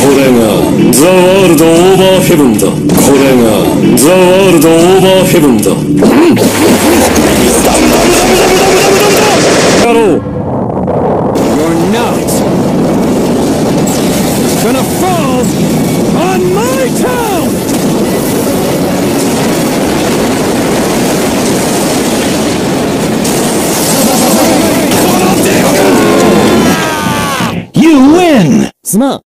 これがザ・ワールド・オーバーヘブンだ。これがザ・ワールド・オーバーヘブンだ。野郎 You're not gonna fall on my town! You win! すまん